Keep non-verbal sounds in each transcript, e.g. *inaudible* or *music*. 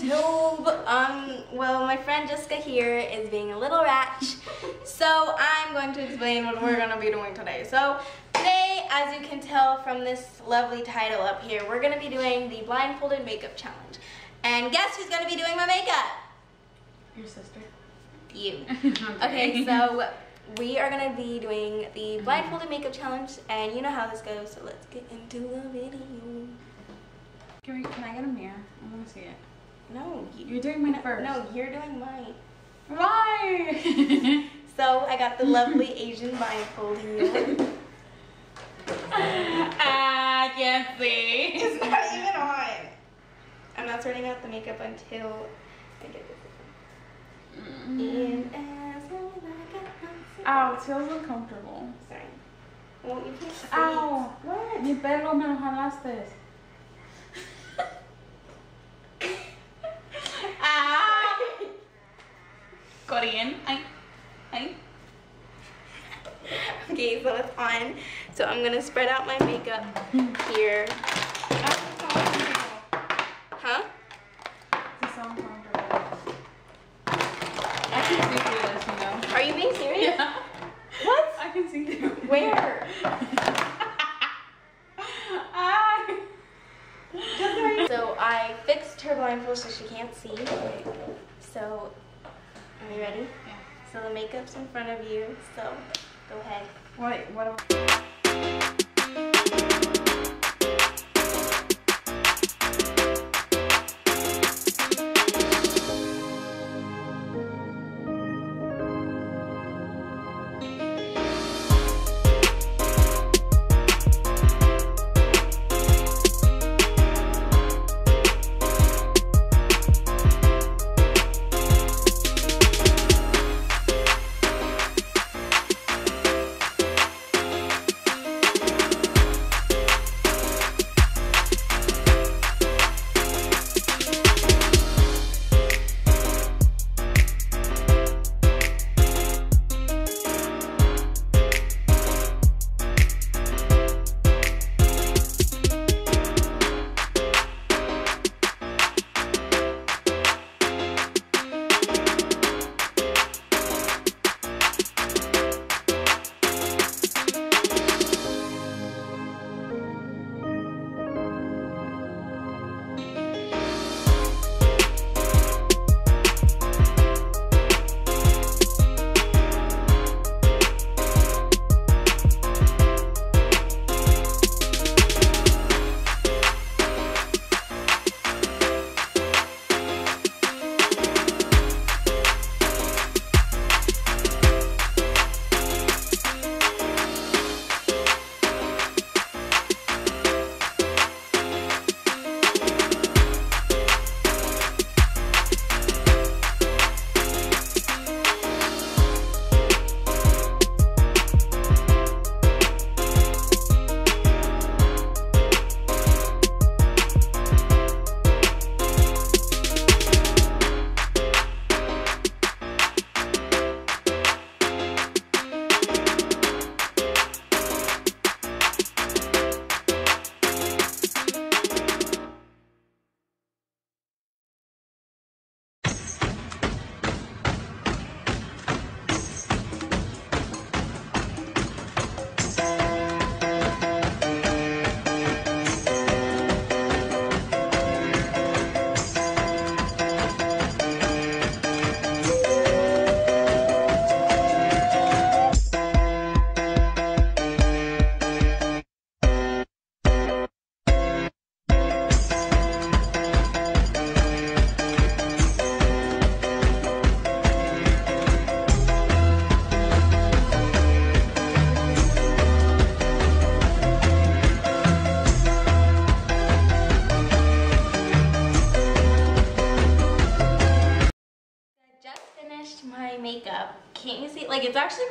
YouTube. Um, well, my friend Jessica here is being a little ratch, so I'm going to explain what we're gonna be doing today. So today, as you can tell from this lovely title up here, we're gonna be doing the blindfolded makeup challenge. And guess who's gonna be doing my makeup? Your sister. You. *laughs* Okay, so we are gonna be doing the blindfolded makeup challenge, and you know how this goes. So let's get into the video. Can, we, can I get a mirror? I want to see it. No, you, You're doing mine first. No, you're doing mine. Why? *laughs* So I got the lovely Asian blindfold here. *laughs* I can't see. it's not even on. I'm not starting out the makeup until I get this. Mm-hmm. And as long as I got my Ow, it feels uncomfortable. Sorry. Well, you can't see. Ow. What? Mi pelo me lo jalaste. Korean. Ay. Ay. Okay, so it's on. So I'm gonna spread out my makeup here. Huh? This is so uncomfortable. I can see through this, you know. Are you being serious? Yeah. What? I can see through. Where? So I fixed her blindfold so she can't see. So, are you ready? Yeah. So the makeup's in front of you. So go ahead. Wait, what am I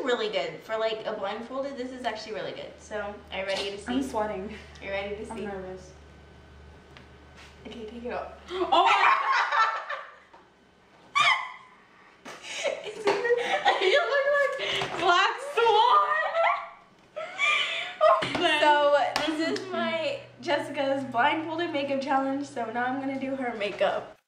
really good for like a blindfolded. This is actually really good. So are you ready to see? I'm sweating. Are you ready to see? I'm nervous. Okay, take it off. *gasps* Oh my *laughs* *laughs* you look like Black Swan. *laughs* so this is my Jessica's blindfolded makeup challenge. So now I'm gonna do her makeup.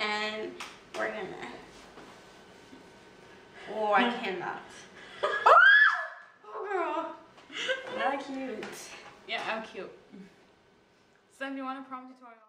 and we're gonna. Oh, I cannot. *laughs* oh, girl. Not cute. Yeah, I'm cute. Sam, do you want a prom tutorial?